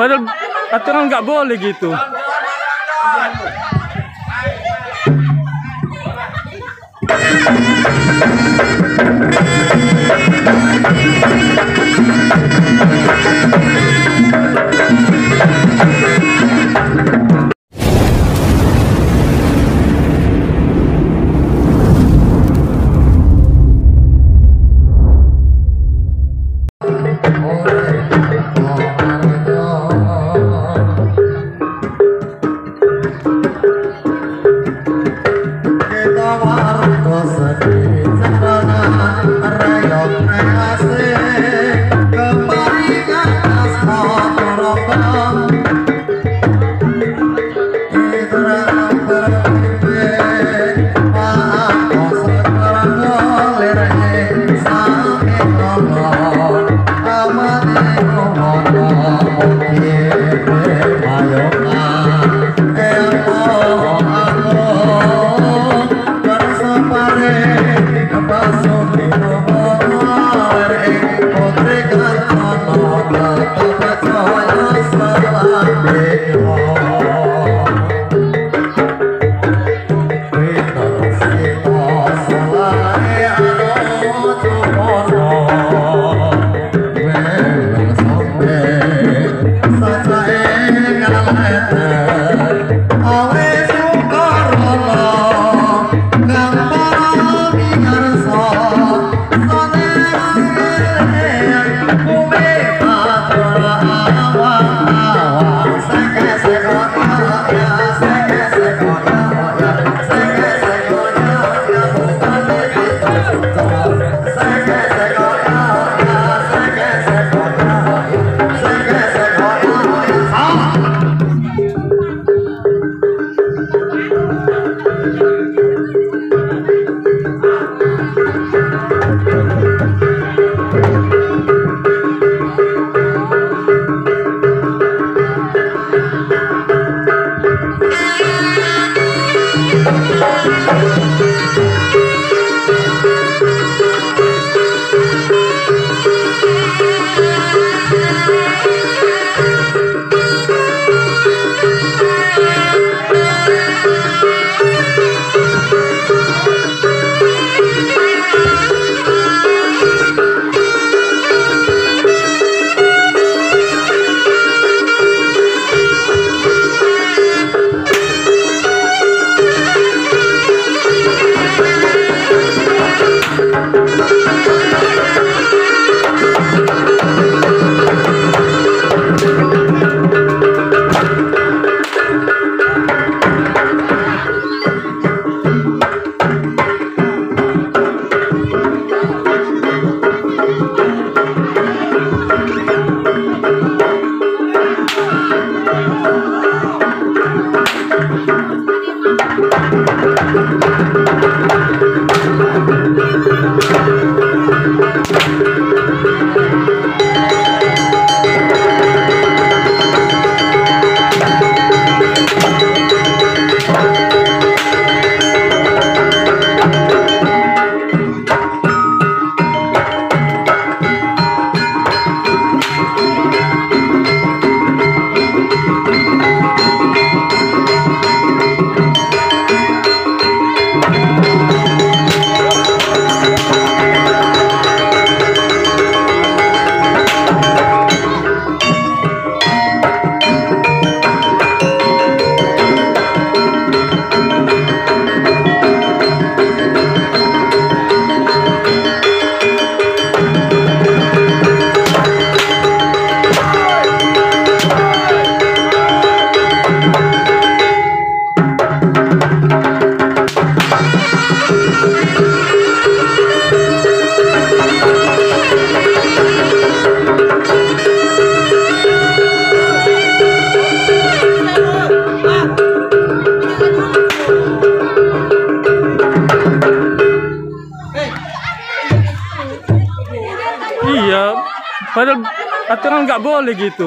Padahal aturan nggak boleh gitu. Bye. Padahal aturan nggak boleh gitu.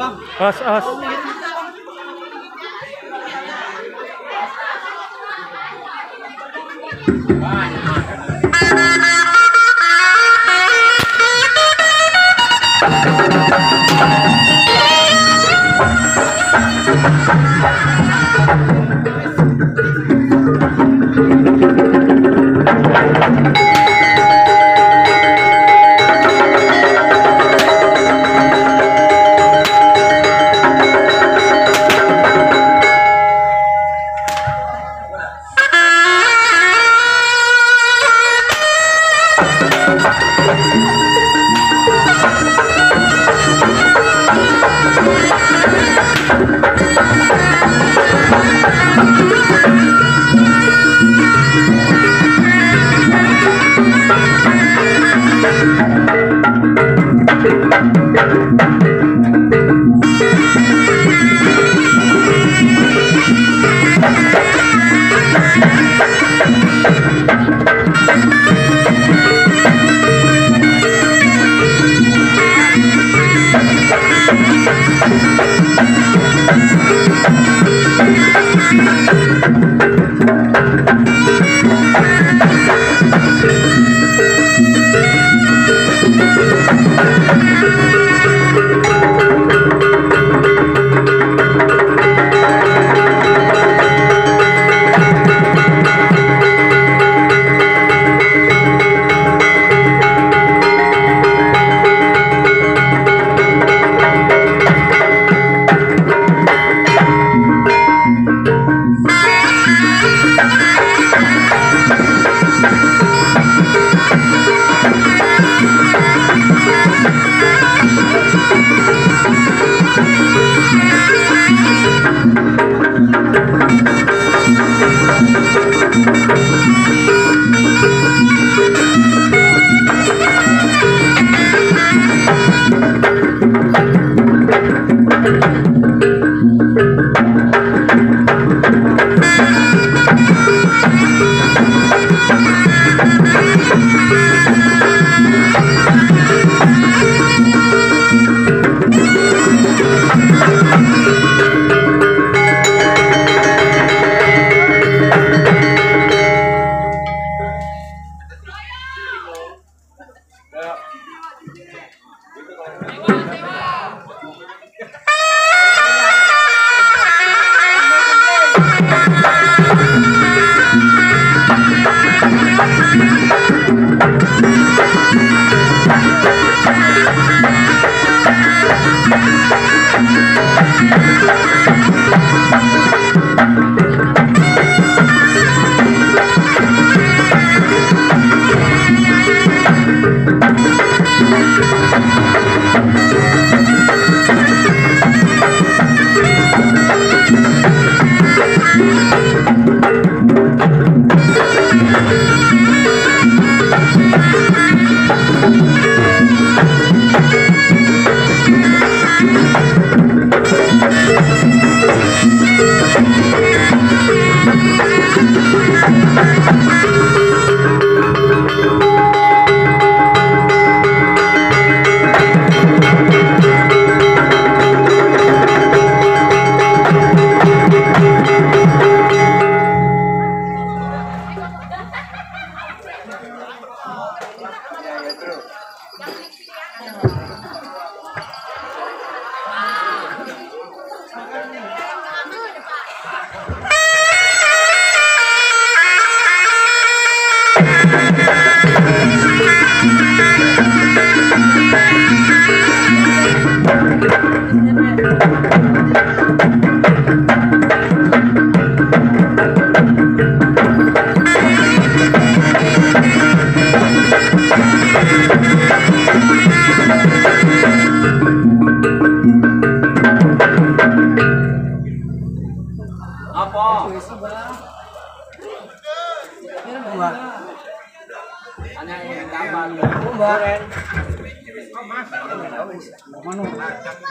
Us, us.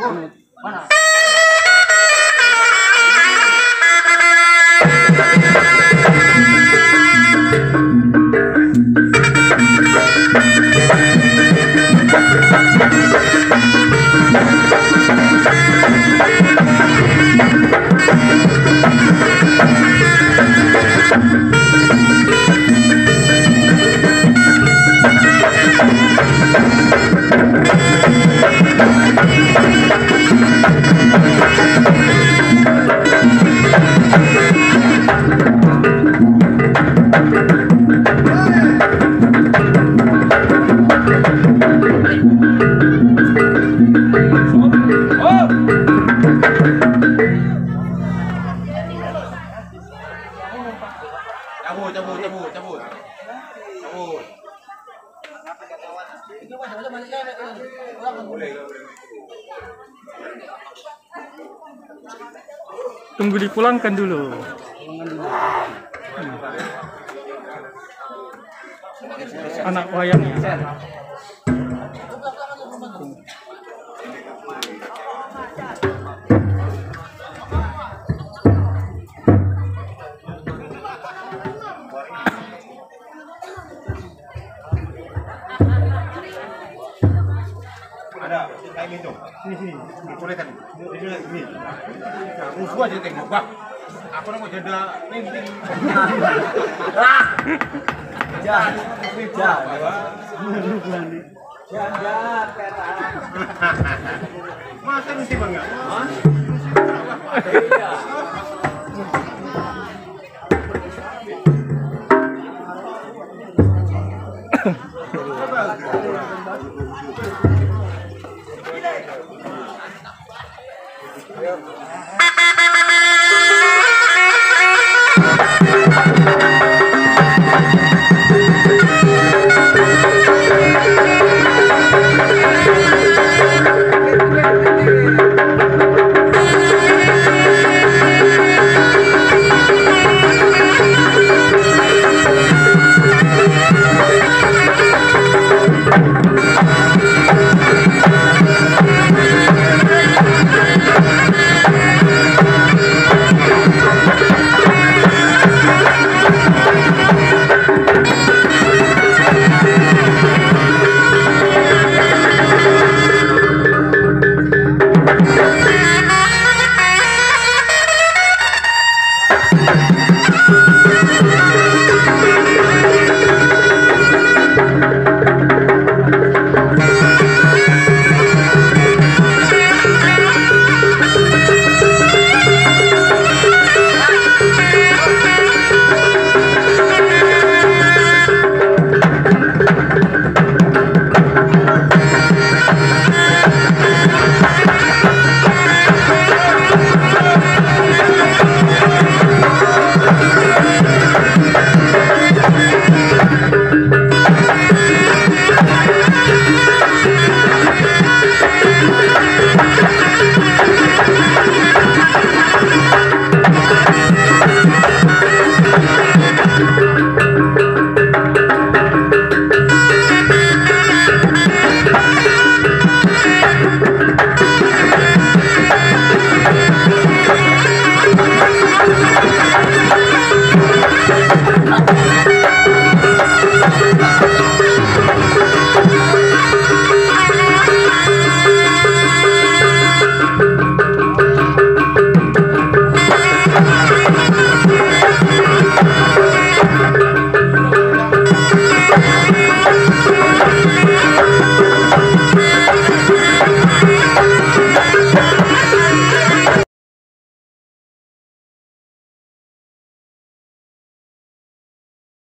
我们，了。Tunggu dipulangkan dulu. Anak wayangnya. Kayak gitu. Sini, sini. Ini. Nah, musuh aja tengok, Bang. Aku mau jeda penting. Jangan, jangan. Masa mesti bangga? Thank